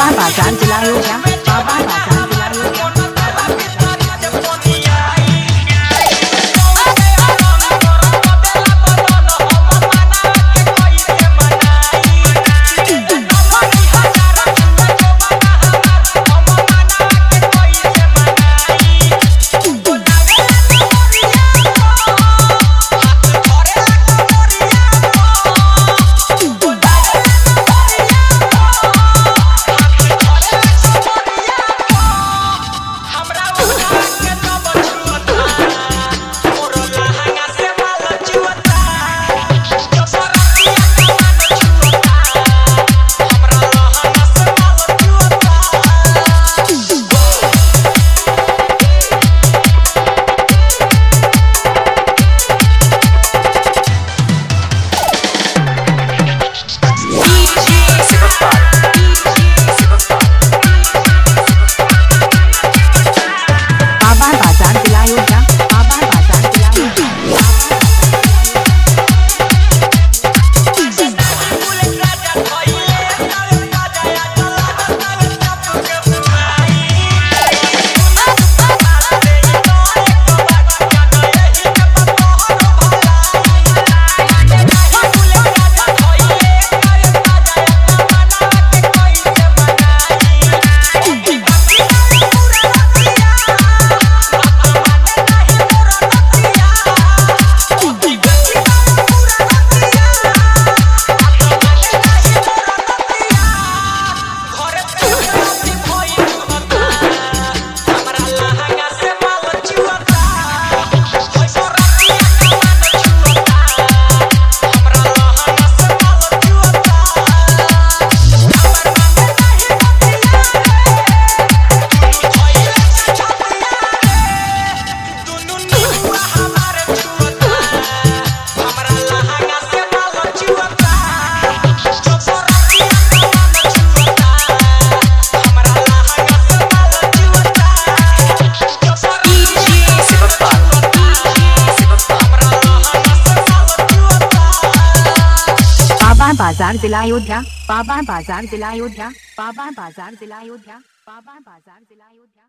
爸爸转起来，油奖。बाज़ार जिला अयोध्या पाबा बाज़ार जिला अयोध्या पाबा बाज़ार जिला अयोध्या पाबा बाज़ार जिला अयोध्या।